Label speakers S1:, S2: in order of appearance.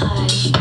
S1: I.